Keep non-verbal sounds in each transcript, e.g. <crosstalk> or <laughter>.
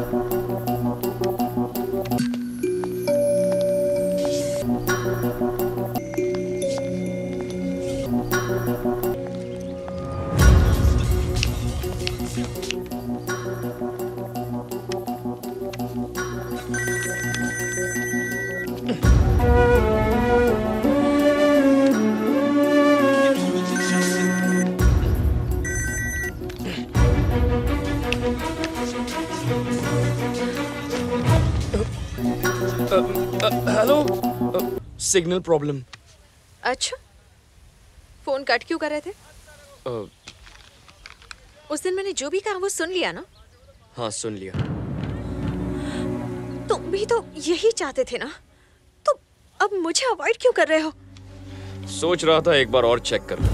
Hello signal problem. अच्छा। Phone cut क्यों कर रहे थे? uh, उस दिन मैंने जो भी कहा वो सुन लिया ना? हाँ सुन लिया। तुम भी तो यही चाहते थे ना? तो अब मुझे अवॉइड क्यों कर रहे हो? सोच रहा था एक बार और चेक कर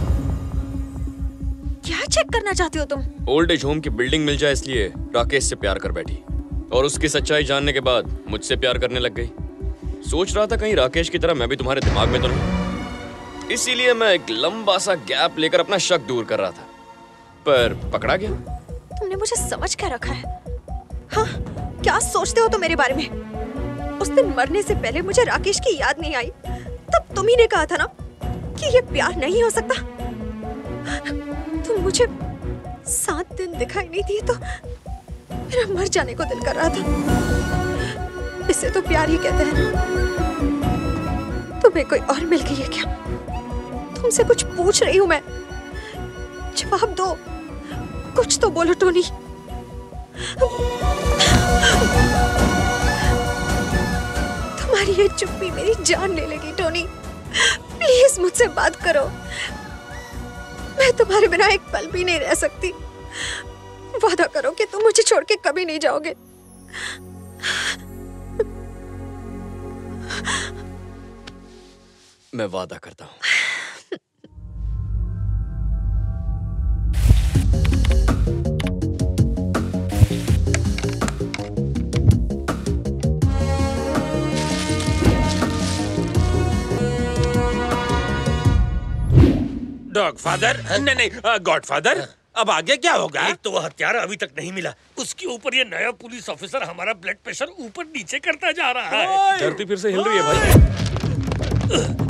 क्या चेक करना चाहते हो तुम? ओल्ड एज होम की बिल्डिंग मिल जाए इसलिए राकेश से प्यार कर बैठी। और उसकी सच्चाई जानने के बाद मुझसे प्यार करने लग गई। सोच रहा था कहीं राकेश की तरह मैं भी तुम्हारे दिमाग में तो नहीं इसीलिए मैं एक लंबा सा गैप लेकर अपना शक दूर कर रहा था। पर पकड़ा गया तुमने मुझे समझ क्या रखा है। हाँ क्या सोचते हो तुम तो मेरे बारे में? उस दिन मरने से पहले मुझे राकेश की याद नहीं आई। तब तुम ही ने कहा था ना कि ये प्यार नहीं हो सकता। तुम मुझे सात दिन दिखाई नहीं दिए तो मेरा मर जाने को दिल कर रहा था। इसे तो प्यार ही कहते हैं। तुम्हें कोई और मिल गई है क्या? तुमसे कुछ पूछ रही हूँ मैं। जवाब दो। कुछ तो बोलो, टोनी। तुम्हारी ये चुप्पी मेरी जान ले लेगी, टोनी। प्लीज़ मुझसे बात करो। मैं तुम्हारे बिना एक पल भी नहीं रह सकती। वादा करो कि तुम मुझे छोड़ के कभी नहीं जाओगे। मैं वादा करता हूँ। डॉग फादर नहीं नहीं गॉड फादर अब आगे क्या होगा? एक तो वो हत्यारा अभी तक नहीं मिला। उसके ऊपर ये नया पुलिस ऑफिसर हमारा ब्लड प्रेशर ऊपर नीचे करता जा रहा है। धरती फिर से हिल रही है भाई।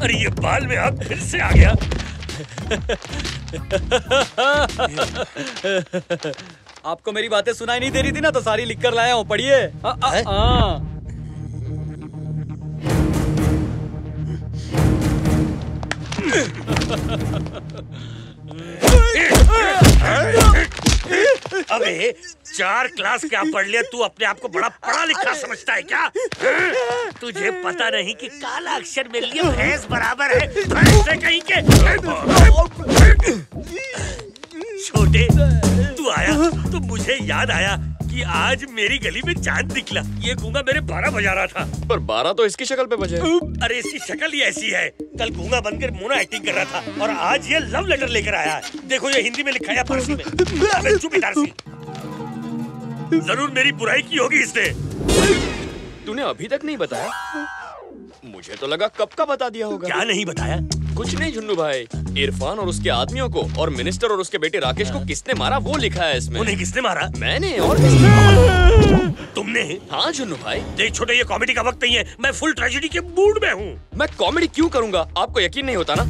अरे ये बाल में आप फिर से आ गया। आपको मेरी बातें सुनाई नहीं दे रही थी ना तो सारी लिख कर लाया हूँ पढ़िए। हाँ, हाँ, हाँ। अबे चार क्लास क्या पढ़ लिया तू अपने आप को बड़ा पढ़ा लिखा समझता है क्या? तुझे पता नहीं कि काला अक्षर मेरे लिए भैंस बराबर है। भैंस कहीं के? छोटे तू आया। तो मुझे याद आया कि आज मेरी गली में चाँद निकला ये गूँगा मेरे बारह बजा रहा था। पर बारह तो इसकी शक्ल पे बजे। अरे इसकी शक्ल ही ऐसी है। कल गूँगा बनकर मोना एक्टिंग कर रहा था और आज ये लव लेटर लेकर आया है। देखो ये हिंदी में लिखा है फारसी में। चुप ज़रूर मेरी बुराई की होगी इसने। तूने अभी तक नहीं बताया? मुझे तो लगा कब का बता दिया होगा। क्या नहीं बताया? कुछ नहीं झुन्नू भाई। इरफान और उसके आदमियों को और मिनिस्टर और उसके बेटे राकेश को किसने मारा वो लिखा है इसमें। उन्हें किसने मारा? मैंने और किसने तुमने? हाँ झुन्नू भाई। देख छोटे ये कॉमेडी का वक्त नहीं है। मैं फुल ट्रेजेडी के मूड में हूँ। मैं कॉमेडी क्यों करूँगा? आपको यकीन नहीं होता ना?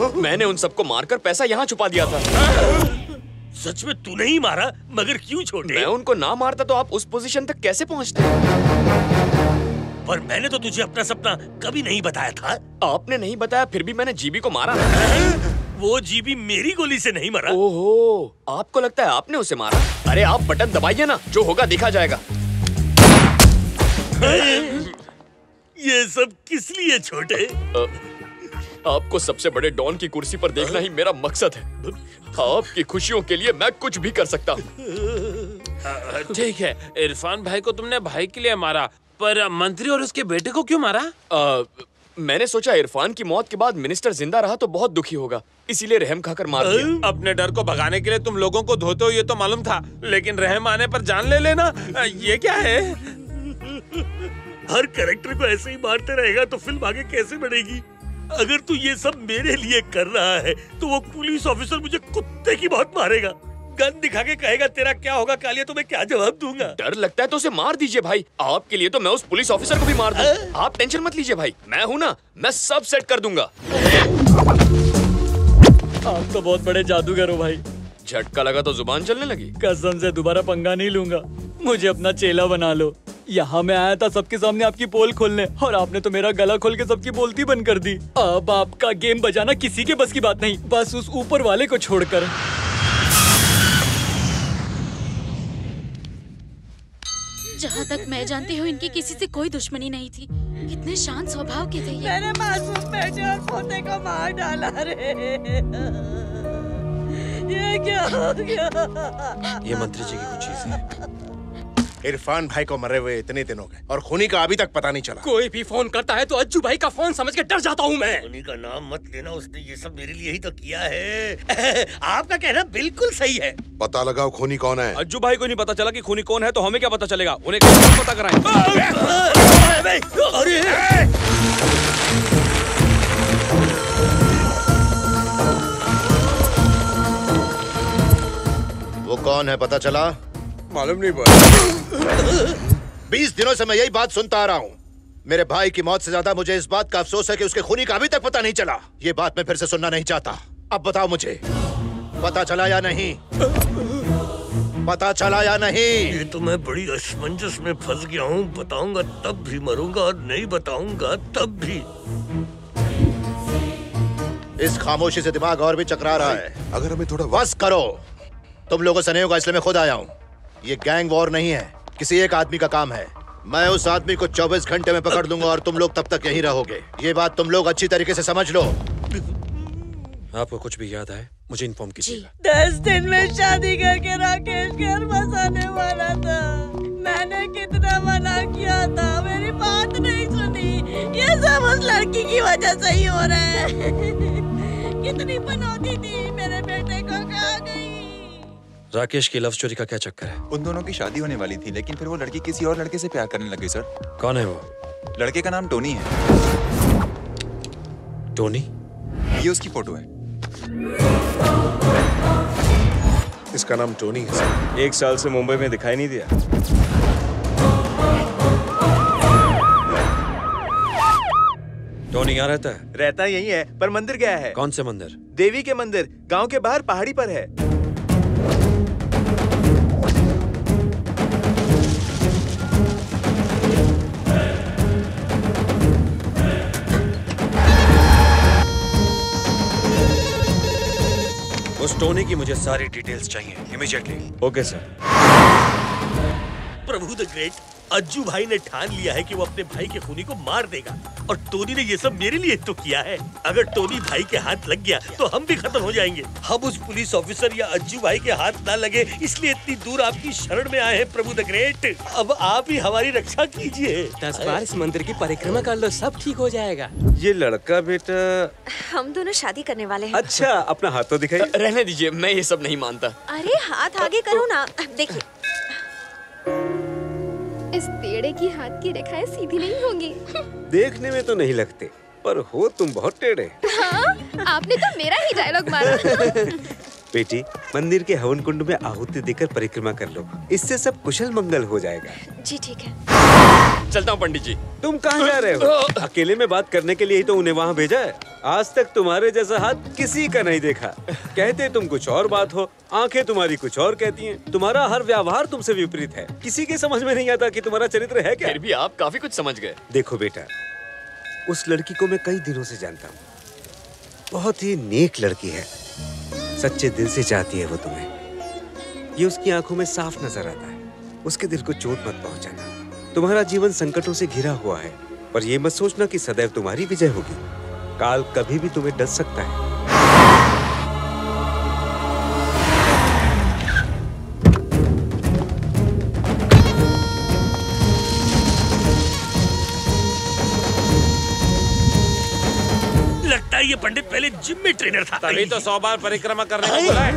मैंने उन सबको मारकर पैसा यहाँ छुपा दिया था। सच में तूने ही मारा मगर क्यों छोटे? मैं उनको ना मारता तो आप उस पोजीशन तक कैसे पहुँचते? पर मैंने तो तुझे अपना सपना कभी नहीं बताया था। आपने नहीं बताया फिर भी मैंने जीबी को मारा। वो जीबी मेरी गोली से नहीं मरा। ओहो आपको लगता है आपने उसे मारा? अरे आप बटन दबाइए ना जो होगा देखा जाएगा। ये सब किस लिए छोटे? आपको सबसे बड़े डॉन की कुर्सी पर देखना ही मेरा मकसद है। आपकी खुशियों के लिए मैं कुछ भी कर सकता हूँ। ठीक है इरफान भाई को तुमने भाई के लिए मारा पर मंत्री और उसके बेटे को क्यों मारा? अ, मैंने सोचा इरफान की मौत के बाद मिनिस्टर ज़िंदा रहा तो बहुत दुखी होगा इसीलिए रहम खाकर मार दिया। अपने डर को भगाने के लिए तुम लोगों को धोते हो ये तो मालूम था लेकिन रहम आने पर जान ले लेना ये क्या है? हर कैरेक्टर को ऐसे ही मारते रहेगा तो फ़िल्म आगे कैसे बढ़ेगी? अगर तू ये सब मेरे लिए कर रहा है तो वो पुलिस ऑफिसर मुझे कुत्ते की बहुत मारेगा। गन दिखा के कहेगा तेरा क्या होगा कालिया तो मैं क्या जवाब दूँगा? डर लगता है तो उसे मार दीजिए भाई। आपके लिए तो मैं उस पुलिस ऑफिसर को भी मार दूँ। आप टेंशन मत लीजिए भाई। मैं हूँ ना मैं सब सेट कर दूँगा। आप तो बहुत बड़े जादूगर हो भाई। झटका लगा तो ज़ुबान चलने लगी। कसम से दोबारा पंगा नहीं लूँगा। मुझे अपना चेला बना लो। यहाँ मैं आया था सबके सामने आपकी पोल खोलने और आपने तो मेरा गला खोल के सबकी बोलती बंद कर दी। अब आपका गेम बजाना किसी के बस की बात नहीं बस उस ऊपर वाले को छोड़कर। जहाँ तक मैं जानती हूँ इनकी किसी से कोई दुश्मनी नहीं थी। कितने शांत स्वभाव के थे ये। मेरे मासूम बेटे और पोते को मार डाला रे। ये क्या हो गया? ये मंत्री जी की कुछ चीज़ है। इरफान भाई को मरे हुए इतने दिन हो गए और खूनी का अभी तक पता नहीं चला। कोई भी फ़ोन करता है तो अज्जू भाई का फ़ोन समझ के डर जाता हूँ मैं। उन्हीं का नाम मत लेना उसने ये सब मेरे लिए ही तो किया है। <laughs> आपका कहना बिल्कुल सही है। पता लगाओ खूनी कौन है। अज्जू भाई को नहीं पता चला कि खूनी कौन है तो हमें क्या पता चलेगा? उन्हें पता कराएँ? अरे। वो कौन है पता चला? मालूम नहीं पड़ा। बीस दिनों से मैं यही बात सुनता आ रहा हूँ। मेरे भाई की मौत से ज़्यादा मुझे इस बात का अफसोस है कि उसके खूनी का अभी तक पता नहीं चला। ये बात मैं फिर से सुनना नहीं चाहता। अब बताओ मुझे पता चला या नहीं? पता चला या नहीं? ये तो मैं बड़ी असमंजस में फंस गया हूँ। बताऊँगा तब भी मरूँगा और नहीं बताऊँगा तब भी। इस खामोशी से दिमाग और भी चकरा रहा है। अगर हमें थोड़ा बस करो। तुम लोगों से नहीं होगा इसलिए मैं खुद आया हूँ। ये गैंग वॉर नहीं है। किसी एक आदमी का काम है। मैं उस आदमी को 24 घंटे में पकड़ लूँगा और तुम लोग तब तक यहीं रहोगे। ये बात तुम लोग अच्छी तरीके से समझ लो। आपको कुछ भी याद आए मुझे इन्फॉर्म कीजिएगा। दस दिन में शादी करके राकेश घर बसाने वाला था। मैंने कितना मना किया था मेरी बात नहीं सुनी। ये सब उस लड़की की वजह से ही हो रहा है। <laughs> कितनी बनौती थी राकेश की लव स्टोरी का क्या चक्कर है? उन दोनों की शादी होने वाली थी लेकिन फिर वो लड़की किसी और लड़के से प्यार करने लगी सर। कौन है वो? लड़के का नाम टोनी है। टोनी? ये उसकी फ़ोटो है। इसका नाम टोनी है सर। एक साल से मुंबई में दिखाई नहीं दिया। टोनी यहाँ रहता है? रहता यही है पर मंदिर गया है। कौन से मंदिर? देवी के मंदिर गाँव के बाहर पहाड़ी पर है। टोनी की मुझे सारी डिटेल्स चाहिए immediately okay sir Prabhu the great Ajju भाई ने ठान लिया है कि वो अपने भाई के खूनी को मार देगा। और टोनी ने ये सब मेरे लिए तो किया है। अगर टोनी भाई के हाथ लग गया तो हम भी खत्म हो जाएँगे। हम उस पुलिस ऑफिसर या अज्जू भाई के हाथ ना लगे इसलिए इतनी दूर आपकी शरण में आए हैं प्रभु द ग्रेट। अब आप ही हमारी रक्षा कीजिए। दस बार इस मंदिर की परिक्रमा कर लो सब ठीक हो जाएगा। ये लड़का बेटा हम दोनों शादी करने वाले हैं। अच्छा अपना हाथ तो दिखाई रहने दीजिए मैं ये सब नहीं मानता। अरे हाथ आगे करो ना। देखिए। इस पेड़े की हाथ की रेखाएँ सीधी नहीं होंगी। देखने में तो नहीं लगते पर हो तुम बहुत टेढ़े। हाँ आपने तो मेरा ही डायलॉग मारा। <laughs> बेटी मंदिर के हवन कुंड में आहुति देकर परिक्रमा कर लो। इससे सब कुशल मंगल हो जाएगा। जी ठीक है। चलता हूँ पंडित जी। तुम कहाँ जा रहे हो? <laughs> अकेले में बात करने के लिए ही तो उन्हें वहाँ भेजा है। आज तक तुम्हारे जैसा हाथ किसी का नहीं देखा। कहते तुम कुछ और बात हो आँखें तुम्हारी कुछ और कहती हैं। तुम्हारा हर व्यवहार तुमसे विपरीत है। किसी के समझ में नहीं आता कि तुम्हारा चरित्र है क्या? फिर भी आप काफ़ी कुछ समझ गए। देखो बेटा उस लड़की को मैं कई दिनों से जानता हूँ। बहुत ही नेक लड़की है। सच्चे दिल से चाहती है वो तुम्हें। ये उसकी आँखों में साफ़ नज़र आता है। उसके दिल को चोट मत पहुंचाना। तुम्हारा जीवन संकटों से घिरा हुआ है पर ये मत सोचना कि सदैव तुम्हारी विजय होगी। काल कभी भी तुम्हें डस सकता है। लगता है ये पंडित पहले जिम में ट्रेनर था। तभी तो सौ बार परिक्रमा करने को बोला है।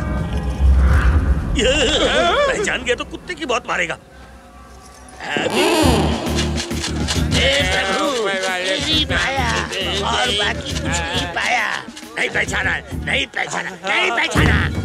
पहचान गया तो कुत्ते की बहुत मारेगा। <laughs> नहीं पाया। नहीं पहचाना नहीं पहचाना नहीं पहचाना।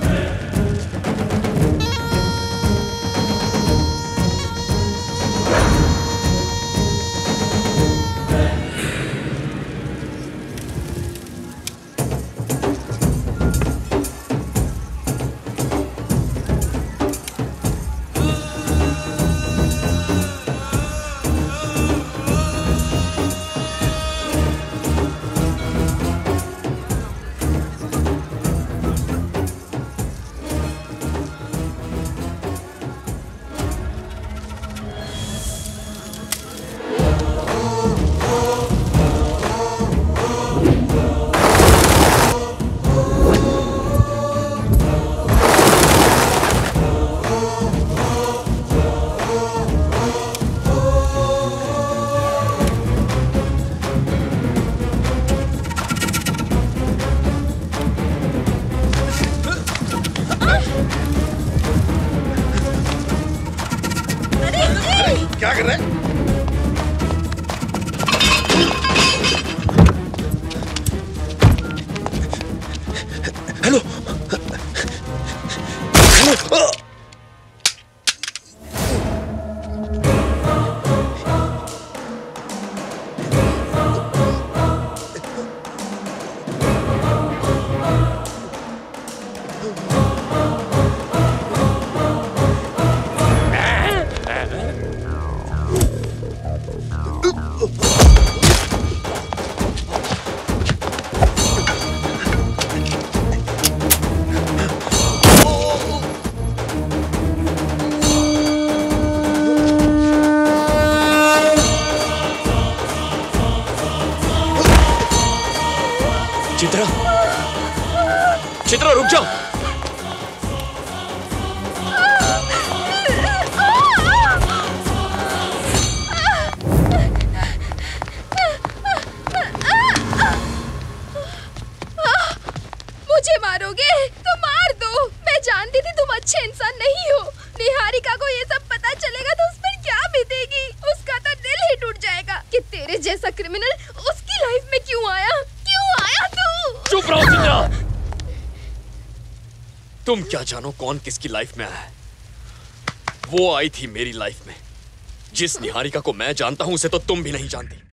क्या कर रहे हैं? जाओ तुम क्या जानो कौन किसकी लाइफ में आया है? वो आई थी मेरी लाइफ में। जिस निहारिका को मैं जानता हूँ, उसे तो तुम भी नहीं जानती।